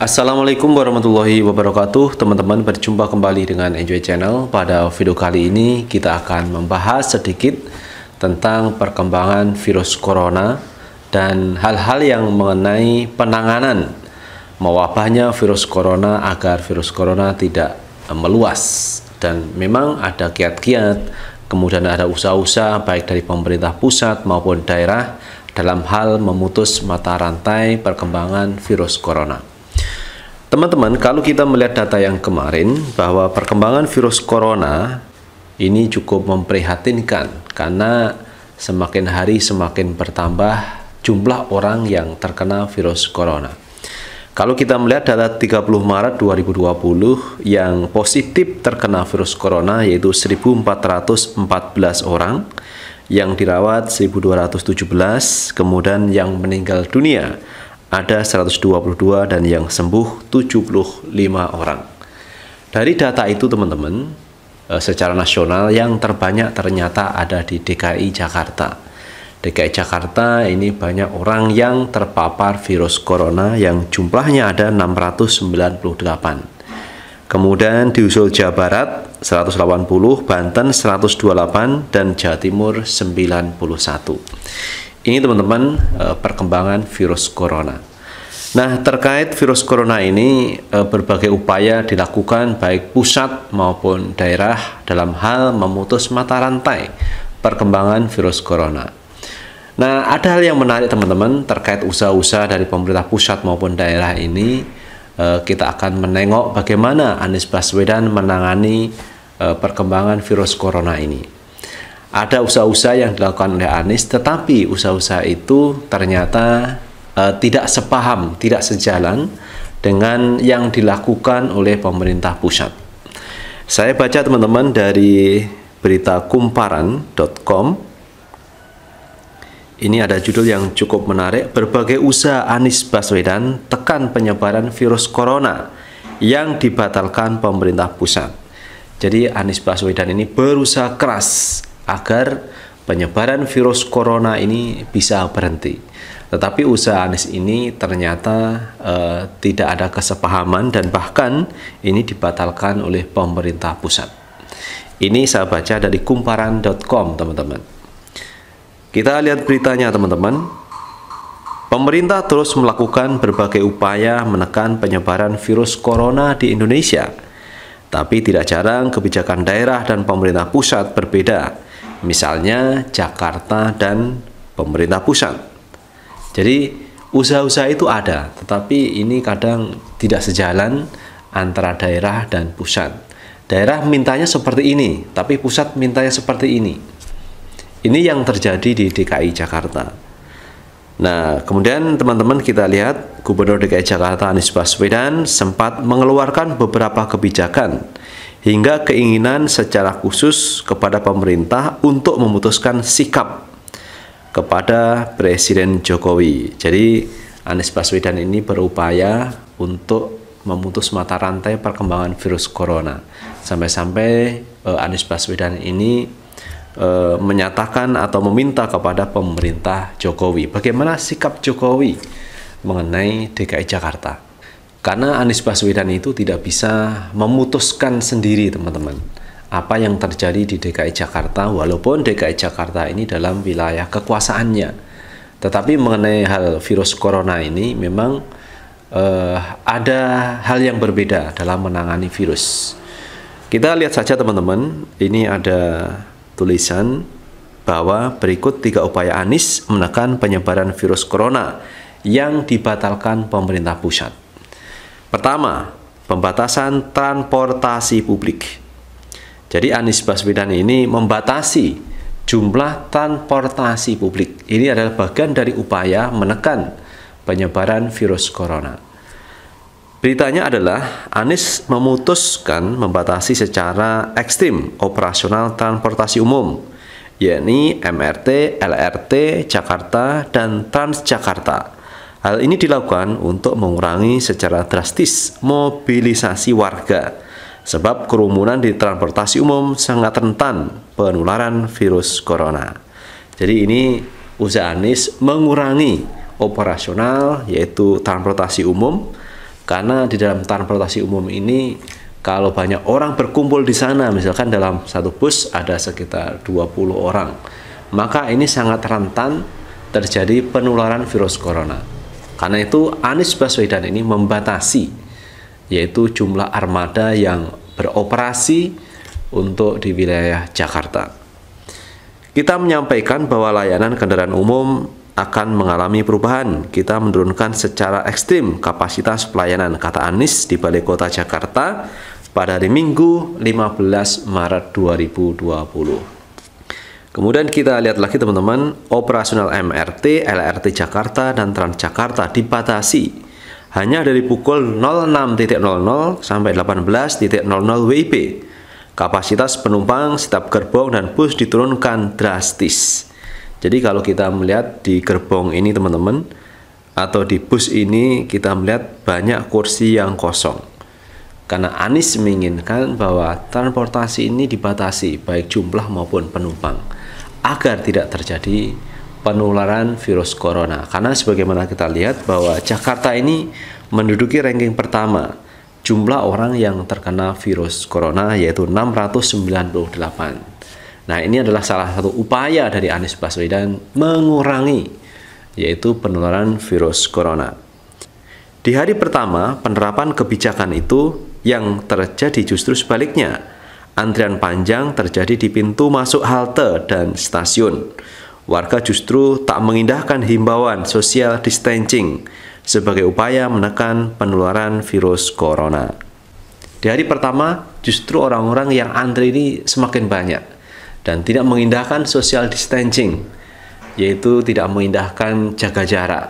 Assalamualaikum warahmatullahi wabarakatuh. Teman-teman berjumpa kembali dengan Enjoy Channel. Pada video kali ini kita akan membahas sedikit Tentang perkembangan virus corona Dan hal-hal yang mengenai penanganan Mewabahnya virus corona agar virus corona tidak meluas. Dan memang ada kiat-kiat Kemudian ada usaha-usaha baik dari pemerintah pusat maupun daerah Dalam hal memutus mata rantai perkembangan virus corona Teman-teman, kalau kita melihat data yang kemarin bahwa perkembangan virus corona ini cukup memprihatinkan karena semakin hari semakin bertambah jumlah orang yang terkena virus corona. Kalau kita melihat data 30 Maret 2020 yang positif terkena virus corona yaitu 1414 orang, yang dirawat 1217, kemudian yang meninggal dunia ada 122 dan yang sembuh 75 orang. Dari data itu teman-teman, eh, secara nasional yang terbanyak ternyata ada di DKI Jakarta. DKI Jakarta ini banyak orang yang terpapar virus corona yang jumlahnya ada 698. Kemudian diusul Jawa Barat 180, Banten 128 dan Jawa Timur 91. Ini teman-teman eh, perkembangan virus corona. Nah, terkait virus corona ini eh, berbagai upaya dilakukan baik pusat maupun daerah dalam hal memutus mata rantai perkembangan virus corona. Nah, ada hal yang menarik teman-teman terkait usaha-usaha dari pemerintah pusat maupun daerah ini eh, kita akan menengok bagaimana Anies Baswedan menangani perkembangan virus corona ini ada usaha-usaha yang dilakukan oleh Anies, tetapi usaha-usaha itu ternyata uh, tidak sepaham, tidak sejalan dengan yang dilakukan oleh pemerintah pusat. Saya baca teman-teman dari berita kumparan.com. Ini ada judul yang cukup menarik, berbagai usaha Anies Baswedan tekan penyebaran virus corona yang dibatalkan pemerintah pusat. Jadi Anies Baswedan ini berusaha keras agar penyebaran virus corona ini bisa berhenti. Tetapi usaha Anies ini ternyata uh, tidak ada kesepahaman dan bahkan ini dibatalkan oleh pemerintah pusat. Ini saya baca dari kumparan.com teman-teman. Kita lihat beritanya teman-teman. Pemerintah terus melakukan berbagai upaya menekan penyebaran virus corona di Indonesia. Tapi tidak jarang kebijakan daerah dan pemerintah pusat berbeda misalnya Jakarta dan pemerintah pusat. Jadi usaha-usaha itu ada, tetapi ini kadang tidak sejalan antara daerah dan pusat. Daerah mintanya seperti ini, tapi pusat mintanya seperti ini. Ini yang terjadi di DKI Jakarta. Nah, kemudian teman-teman kita lihat Gubernur DKI Jakarta Anies Baswedan sempat mengeluarkan beberapa kebijakan hingga keinginan secara khusus kepada pemerintah untuk memutuskan sikap kepada Presiden Jokowi. Jadi Anies Baswedan ini berupaya untuk memutus mata rantai perkembangan virus corona. Sampai-sampai uh, Anies Baswedan ini uh, menyatakan atau meminta kepada pemerintah Jokowi bagaimana sikap Jokowi mengenai DKI Jakarta. Karena Anies Baswedan itu tidak bisa memutuskan sendiri teman-teman apa yang terjadi di DKI Jakarta walaupun DKI Jakarta ini dalam wilayah kekuasaannya. Tetapi mengenai hal virus corona ini memang uh, ada hal yang berbeda dalam menangani virus. Kita lihat saja teman-teman, ini ada tulisan bahwa berikut tiga upaya Anies menekan penyebaran virus corona yang dibatalkan pemerintah pusat. Pertama, pembatasan transportasi publik. Jadi Anies Baswedan ini membatasi jumlah transportasi publik. Ini adalah bagian dari upaya menekan penyebaran virus corona. Beritanya adalah Anies memutuskan membatasi secara ekstrim operasional transportasi umum, yakni MRT, LRT, Jakarta, dan Transjakarta Hal ini dilakukan untuk mengurangi secara drastis mobilisasi warga, sebab kerumunan di transportasi umum sangat rentan penularan virus corona. Jadi ini usaha Anies mengurangi operasional yaitu transportasi umum Karena di dalam transportasi umum ini kalau banyak orang berkumpul di sana, misalkan dalam satu bus ada sekitar 20 orang, maka ini sangat rentan terjadi penularan virus corona. Karena itu Anies Baswedan ini membatasi yaitu jumlah armada yang beroperasi untuk di wilayah Jakarta. Kita menyampaikan bahwa layanan kendaraan umum akan mengalami perubahan. Kita menurunkan secara ekstrim kapasitas pelayanan, kata Anies di Balai Kota Jakarta pada hari Minggu 15 Maret 2020. Kemudian kita lihat lagi teman-teman, operasional MRT, LRT Jakarta, dan Transjakarta dibatasi hanya dari pukul 06.00 sampai 18.00 WIB. Kapasitas penumpang setiap gerbong dan bus diturunkan drastis. Jadi kalau kita melihat di gerbong ini teman-teman atau di bus ini kita melihat banyak kursi yang kosong. Karena Anies menginginkan bahwa transportasi ini dibatasi baik jumlah maupun penumpang agar tidak terjadi penularan virus corona. Karena sebagaimana kita lihat bahwa Jakarta ini menduduki ranking pertama jumlah orang yang terkena virus corona yaitu 698. Nah, ini adalah salah satu upaya dari Anies Baswedan mengurangi yaitu penularan virus corona. Di hari pertama penerapan kebijakan itu yang terjadi justru sebaliknya. Antrian panjang terjadi di pintu masuk halte dan stasiun warga justru tak mengindahkan himbauan social distancing sebagai upaya menekan penularan virus corona. Di hari pertama, justru orang-orang yang antri ini semakin banyak dan tidak mengindahkan social distancing, yaitu tidak mengindahkan jaga jarak.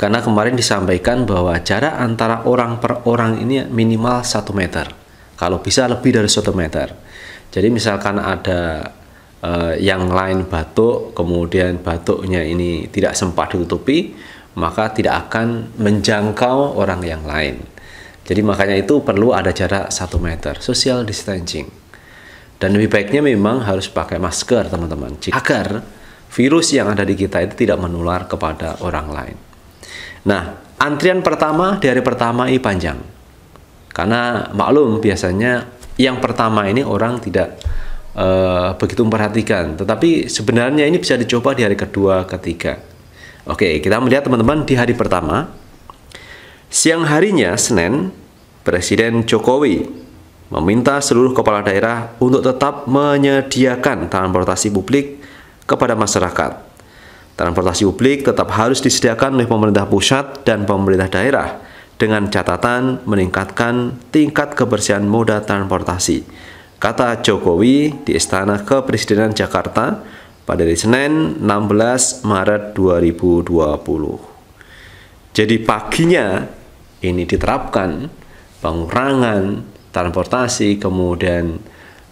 Karena kemarin disampaikan bahwa jarak antara orang per orang ini minimal 1 meter. Kalau bisa lebih dari 1 meter. Jadi misalkan ada uh, yang lain batuk, kemudian batuknya ini tidak sempat ditutupi, maka tidak akan menjangkau orang yang lain. Jadi makanya itu perlu ada jarak 1 meter, social distancing. Dan lebih baiknya memang harus pakai masker teman-teman, agar virus yang ada di kita itu tidak menular kepada orang lain. Nah, antrian pertama di hari pertama ini panjang. Karena maklum biasanya yang pertama ini orang tidak uh, begitu memperhatikan. Tetapi sebenarnya ini bisa dicoba di hari kedua, ketiga. Oke, kita melihat teman-teman di hari pertama. Siang harinya, Senin, Presiden Jokowi meminta seluruh kepala daerah untuk tetap menyediakan transportasi publik kepada masyarakat. Transportasi publik tetap harus disediakan oleh pemerintah pusat dan pemerintah daerah dengan catatan meningkatkan tingkat kebersihan moda transportasi kata Jokowi di Istana Kepresidenan Jakarta pada hari Senin 16 Maret 2020. Jadi paginya ini diterapkan pengurangan transportasi kemudian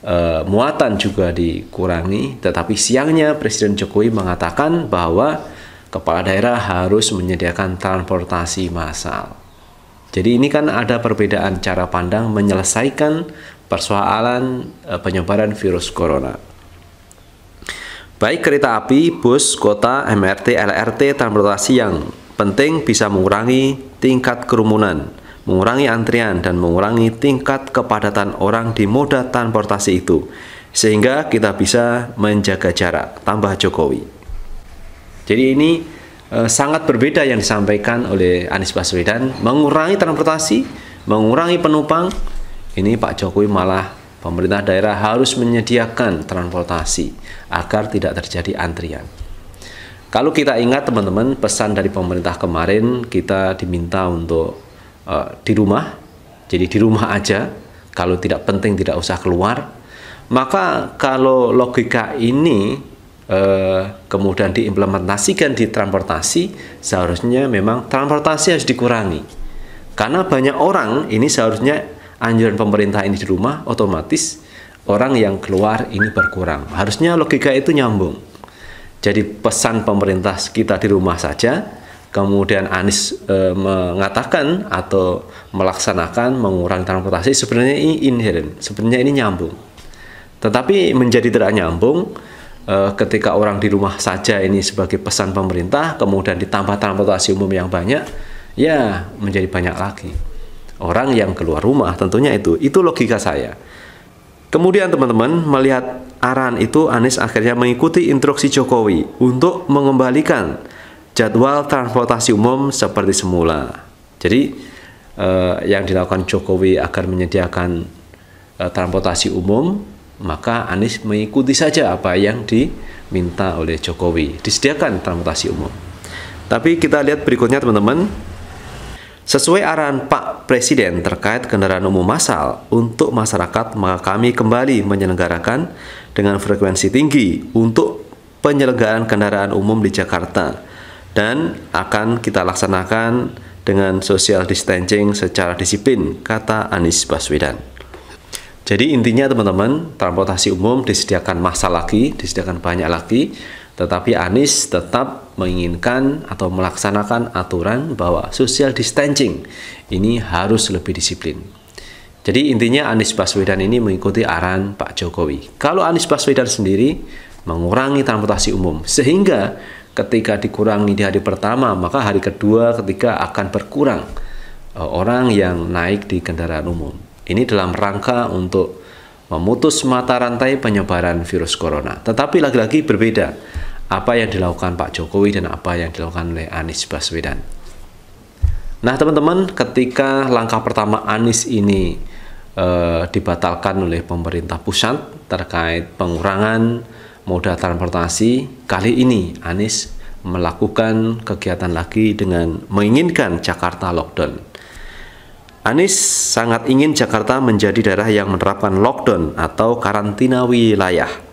e, muatan juga dikurangi tetapi siangnya Presiden Jokowi mengatakan bahwa kepala daerah harus menyediakan transportasi massal. Jadi ini kan ada perbedaan cara pandang menyelesaikan persoalan uh, penyebaran virus corona. Baik kereta api, bus, kota, MRT, LRT, transportasi yang penting bisa mengurangi tingkat kerumunan, mengurangi antrian, dan mengurangi tingkat kepadatan orang di moda transportasi itu, sehingga kita bisa menjaga jarak, tambah Jokowi. Jadi ini eh, sangat berbeda yang disampaikan oleh Anies Baswedan, mengurangi transportasi, mengurangi penumpang, ini Pak Jokowi malah pemerintah daerah harus menyediakan transportasi agar tidak terjadi antrian. Kalau kita ingat teman-teman pesan dari pemerintah kemarin kita diminta untuk uh, di rumah, jadi di rumah aja. Kalau tidak penting tidak usah keluar. Maka kalau logika ini uh, kemudian diimplementasikan di transportasi, seharusnya memang transportasi harus dikurangi. Karena banyak orang ini seharusnya anjuran pemerintah ini di rumah, otomatis orang yang keluar ini berkurang. Harusnya logika itu nyambung. Jadi pesan pemerintah kita di rumah saja, kemudian Anies e, mengatakan atau melaksanakan mengurangi transportasi sebenarnya ini inherent, sebenarnya ini nyambung. Tetapi menjadi tidak nyambung e, ketika orang di rumah saja ini sebagai pesan pemerintah, kemudian ditambah transportasi umum yang banyak, ya menjadi banyak lagi. orang yang keluar rumah tentunya itu itu logika saya kemudian teman-teman melihat arahan itu Anies akhirnya mengikuti instruksi Jokowi untuk mengembalikan jadwal transportasi umum seperti semula jadi eh, yang dilakukan Jokowi agar menyediakan eh, transportasi umum maka Anies mengikuti saja apa yang diminta oleh Jokowi. Disediakan transportasi umum. Tapi kita lihat berikutnya teman-teman. Sesuai arahan Pak Presiden terkait kendaraan umum massal untuk masyarakat, maka kami kembali menyelenggarakan dengan frekuensi tinggi untuk penyelenggaraan kendaraan umum di Jakarta. Dan akan kita laksanakan dengan social distancing secara disiplin, kata Anies Baswedan. Jadi intinya teman-teman, transportasi umum disediakan masa lagi, disediakan banyak lagi, tetapi Anies tetap menginginkan atau melaksanakan aturan bahwa social distancing ini harus lebih disiplin. Jadi intinya Anies Baswedan ini mengikuti arahan Pak Jokowi. Kalau Anies Baswedan sendiri mengurangi transportasi umum sehingga ketika dikurangi di hari pertama maka hari kedua ketika akan berkurang e, orang yang naik di kendaraan umum. Ini dalam rangka untuk memutus mata rantai penyebaran virus corona. Tetapi lagi-lagi berbeda apa yang dilakukan Pak Jokowi dan apa yang dilakukan oleh Anies Baswedan. Nah, teman-teman, ketika langkah pertama Anies ini e, dibatalkan oleh pemerintah pusat terkait pengurangan moda transportasi, kali ini Anies melakukan kegiatan lagi dengan menginginkan Jakarta lockdown. Anies sangat ingin Jakarta menjadi daerah yang menerapkan lockdown atau karantina wilayah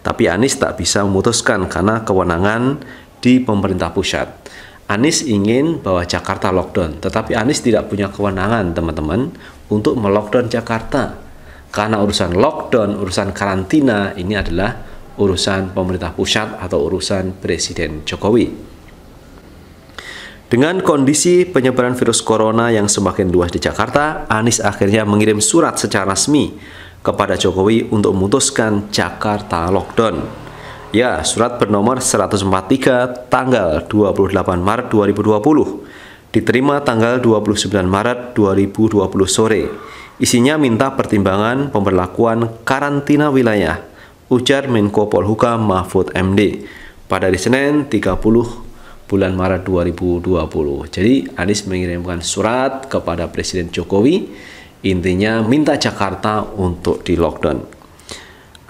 tapi Anies tak bisa memutuskan karena kewenangan di pemerintah pusat. Anies ingin bahwa Jakarta lockdown, tetapi Anies tidak punya kewenangan, teman-teman, untuk melockdown Jakarta. Karena urusan lockdown, urusan karantina ini adalah urusan pemerintah pusat atau urusan Presiden Jokowi. Dengan kondisi penyebaran virus corona yang semakin luas di Jakarta, Anies akhirnya mengirim surat secara resmi kepada Jokowi untuk memutuskan Jakarta lockdown. Ya, surat bernomor 143 tanggal 28 Maret 2020 diterima tanggal 29 Maret 2020 sore. Isinya minta pertimbangan pemberlakuan karantina wilayah, ujar Menko Polhukam Mahfud MD pada hari Senin 30 bulan Maret 2020. Jadi Anies mengirimkan surat kepada Presiden Jokowi Intinya minta Jakarta untuk di lockdown.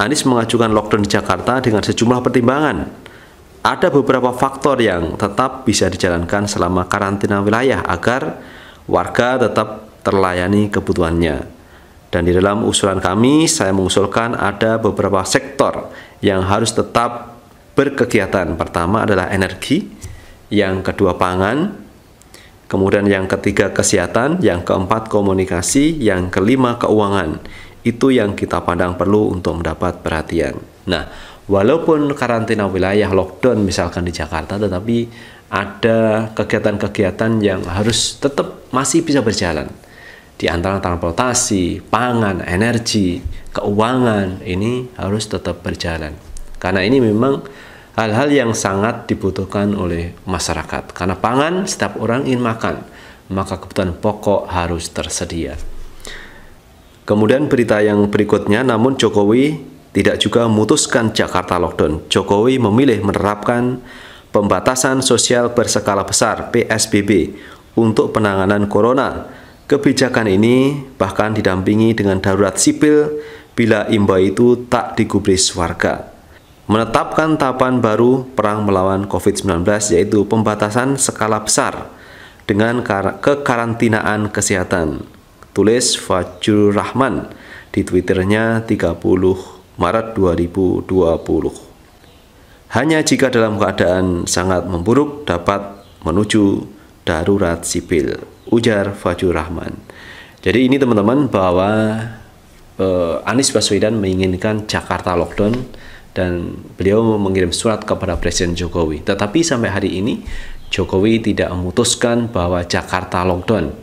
Anies mengajukan lockdown di Jakarta dengan sejumlah pertimbangan. Ada beberapa faktor yang tetap bisa dijalankan selama karantina wilayah agar warga tetap terlayani kebutuhannya. Dan di dalam usulan kami, saya mengusulkan ada beberapa sektor yang harus tetap berkegiatan. Pertama adalah energi, yang kedua pangan, Kemudian yang ketiga kesehatan, yang keempat komunikasi, yang kelima keuangan. Itu yang kita pandang perlu untuk mendapat perhatian. Nah, walaupun karantina wilayah lockdown misalkan di Jakarta, tetapi ada kegiatan-kegiatan yang harus tetap masih bisa berjalan. Di antara transportasi, pangan, energi, keuangan ini harus tetap berjalan. Karena ini memang hal-hal yang sangat dibutuhkan oleh masyarakat. Karena pangan setiap orang ingin makan, maka kebutuhan pokok harus tersedia. Kemudian berita yang berikutnya, namun Jokowi tidak juga memutuskan Jakarta lockdown. Jokowi memilih menerapkan pembatasan sosial berskala besar PSBB untuk penanganan corona. Kebijakan ini bahkan didampingi dengan darurat sipil bila imbau itu tak digubris warga menetapkan tahapan baru perang melawan COVID-19 yaitu pembatasan skala besar dengan kekarantinaan kesehatan. Tulis Fajrul Rahman di Twitternya 30 Maret 2020. Hanya jika dalam keadaan sangat memburuk dapat menuju darurat sipil, ujar Fajrul Rahman. Jadi ini teman-teman bahwa eh, Anies Baswedan menginginkan Jakarta lockdown dan beliau mengirim surat kepada Presiden Jokowi. Tetapi sampai hari ini Jokowi tidak memutuskan bahwa Jakarta lockdown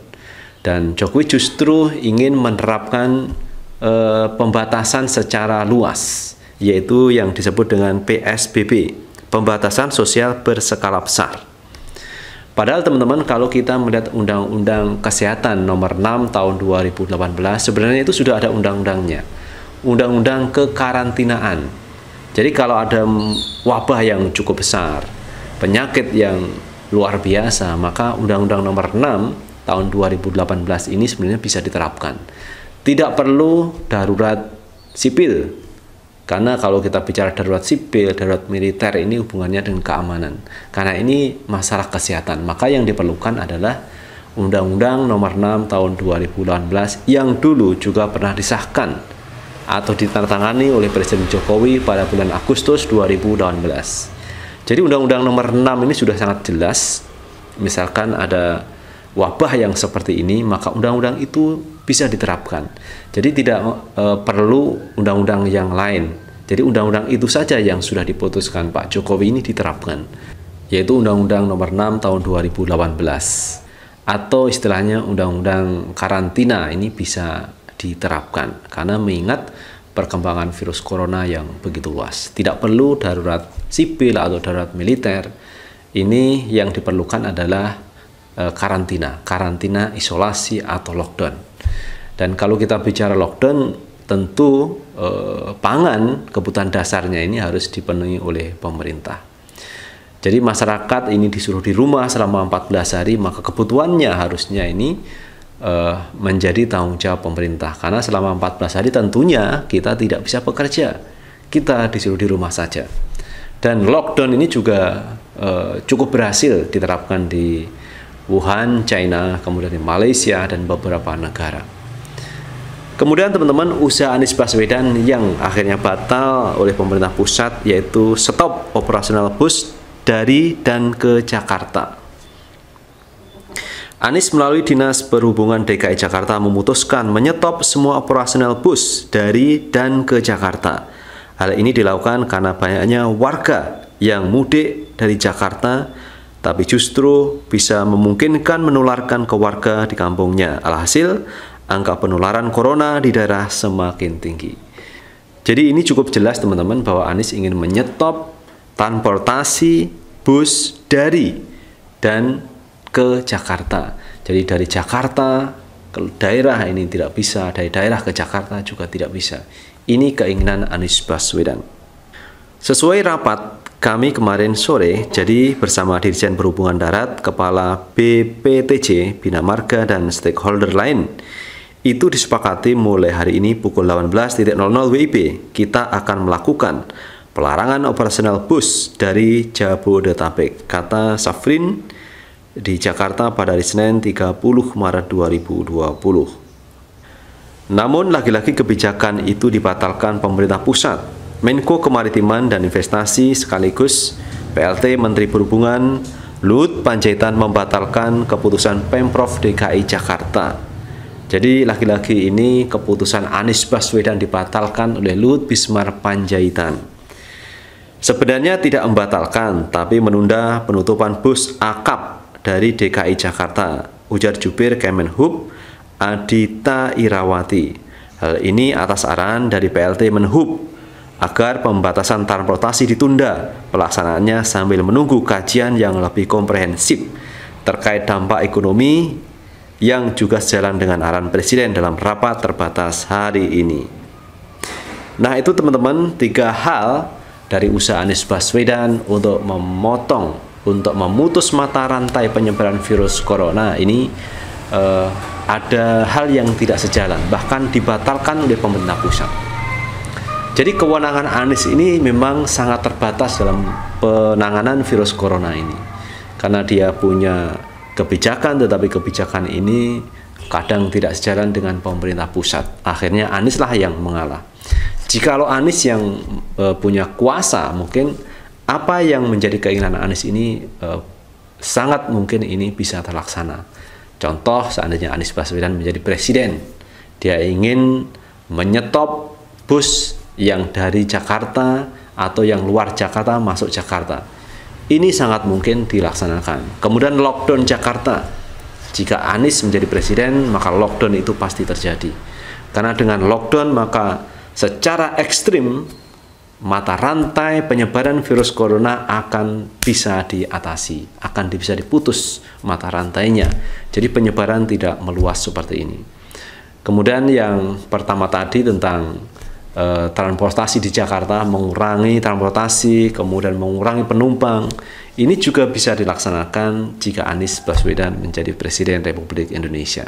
dan Jokowi justru ingin menerapkan e, pembatasan secara luas yaitu yang disebut dengan PSBB, pembatasan sosial berskala besar. Padahal teman-teman kalau kita melihat Undang-Undang Kesehatan nomor 6 tahun 2018 sebenarnya itu sudah ada undang-undangnya. Undang-undang kekarantinaan. Jadi kalau ada wabah yang cukup besar, penyakit yang luar biasa, maka Undang-Undang nomor 6 tahun 2018 ini sebenarnya bisa diterapkan. Tidak perlu darurat sipil karena kalau kita bicara darurat sipil, darurat militer ini hubungannya dengan keamanan. Karena ini masalah kesehatan, maka yang diperlukan adalah Undang-Undang Nomor 6 Tahun 2018 yang dulu juga pernah disahkan atau ditandatangani oleh Presiden Jokowi pada bulan Agustus 2018. Jadi Undang-Undang Nomor 6 ini sudah sangat jelas. Misalkan ada wabah yang seperti ini, maka undang-undang itu bisa diterapkan. Jadi tidak e, perlu undang-undang yang lain. Jadi undang-undang itu saja yang sudah diputuskan Pak Jokowi ini diterapkan, yaitu Undang-Undang Nomor 6 Tahun 2018 atau istilahnya Undang-Undang karantina ini bisa diterapkan karena mengingat perkembangan virus corona yang begitu luas. Tidak perlu darurat sipil atau darurat militer. Ini yang diperlukan adalah e, karantina, karantina isolasi atau lockdown. Dan kalau kita bicara lockdown, tentu eh, pangan kebutuhan dasarnya ini harus dipenuhi oleh pemerintah. Jadi masyarakat ini disuruh di rumah selama 14 hari, maka kebutuhannya harusnya ini eh, menjadi tanggung jawab pemerintah. Karena selama 14 hari tentunya kita tidak bisa bekerja. Kita disuruh di rumah saja. Dan lockdown ini juga eh, cukup berhasil diterapkan di Wuhan, China, kemudian di Malaysia dan beberapa negara. Kemudian teman-teman usaha Anies Baswedan yang akhirnya batal oleh pemerintah pusat yaitu stop operasional bus dari dan ke Jakarta. Anies melalui Dinas Perhubungan DKI Jakarta memutuskan menyetop semua operasional bus dari dan ke Jakarta. Hal ini dilakukan karena banyaknya warga yang mudik dari Jakarta tapi justru bisa memungkinkan menularkan ke warga di kampungnya. Alhasil, angka penularan corona di daerah semakin tinggi. Jadi ini cukup jelas teman-teman bahwa Anies ingin menyetop transportasi bus dari dan ke Jakarta. Jadi dari Jakarta ke daerah ini tidak bisa, dari daerah ke Jakarta juga tidak bisa. Ini keinginan Anies Baswedan. Sesuai rapat kami kemarin sore, jadi bersama Dirjen Perhubungan Darat, Kepala BPTJ, Bina Marga, dan stakeholder lain, itu disepakati mulai hari ini pukul 18.00 WIB kita akan melakukan pelarangan operasional bus dari Jabodetabek kata Safrin di Jakarta pada hari Senin 30 Maret 2020 namun lagi-lagi kebijakan itu dibatalkan pemerintah pusat. Menko Kemaritiman dan Investasi sekaligus PLT Menteri Perhubungan Lut Panjaitan membatalkan keputusan Pemprov DKI Jakarta. Jadi lagi-lagi ini keputusan Anies Baswedan dibatalkan oleh Lut Bismar Panjaitan. Sebenarnya tidak membatalkan, tapi menunda penutupan bus akap dari DKI Jakarta, ujar jubir Kemenhub Adita Irawati. Hal ini atas arahan dari PLT Menhub agar pembatasan transportasi ditunda pelaksanaannya sambil menunggu kajian yang lebih komprehensif terkait dampak ekonomi yang juga sejalan dengan arahan Presiden dalam rapat terbatas hari ini. Nah itu teman-teman tiga hal dari usaha Anies Baswedan untuk memotong, untuk memutus mata rantai penyebaran virus corona ini uh, ada hal yang tidak sejalan, bahkan dibatalkan oleh pemerintah pusat. Jadi kewenangan Anies ini memang sangat terbatas dalam penanganan virus corona ini. Karena dia punya kebijakan tetapi kebijakan ini kadang tidak sejalan dengan pemerintah pusat. Akhirnya Anies lah yang mengalah. Jikalau Anies yang e, punya kuasa, mungkin apa yang menjadi keinginan Anies ini e, sangat mungkin ini bisa terlaksana. Contoh seandainya Anies Baswedan menjadi presiden, dia ingin menyetop bus yang dari Jakarta atau yang luar Jakarta masuk Jakarta ini sangat mungkin dilaksanakan. Kemudian lockdown Jakarta. Jika Anies menjadi presiden, maka lockdown itu pasti terjadi. Karena dengan lockdown maka secara ekstrim mata rantai penyebaran virus corona akan bisa diatasi, akan bisa diputus mata rantainya. Jadi penyebaran tidak meluas seperti ini. Kemudian yang pertama tadi tentang e, transportasi di Jakarta, mengurangi transportasi, kemudian mengurangi penumpang. Ini juga bisa dilaksanakan jika Anies Baswedan menjadi Presiden Republik Indonesia.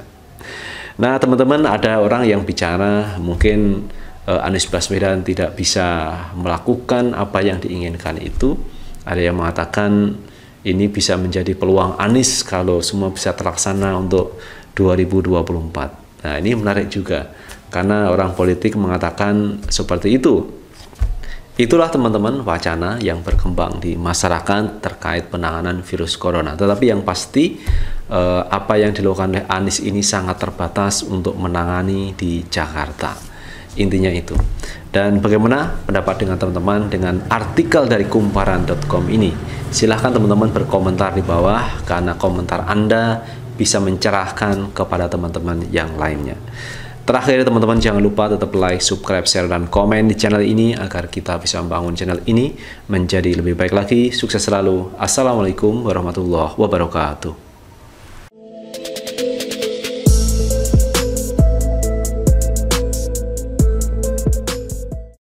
Nah, teman-teman, ada orang yang bicara mungkin uh, Anies Baswedan tidak bisa melakukan apa yang diinginkan itu. Ada yang mengatakan ini bisa menjadi peluang Anies kalau semua bisa terlaksana untuk 2024. Nah, ini menarik juga karena orang politik mengatakan seperti itu. Itulah teman-teman wacana yang berkembang di masyarakat terkait penanganan virus corona. Tetapi yang pasti eh, apa yang dilakukan oleh Anies ini sangat terbatas untuk menangani di Jakarta intinya itu dan bagaimana pendapat dengan teman-teman dengan artikel dari kumparan.com ini silahkan teman-teman berkomentar di bawah karena komentar Anda bisa mencerahkan kepada teman-teman yang lainnya Terakhir teman-teman jangan lupa tetap like, subscribe, share, dan komen di channel ini agar kita bisa membangun channel ini menjadi lebih baik lagi. Sukses selalu. Assalamualaikum warahmatullahi wabarakatuh.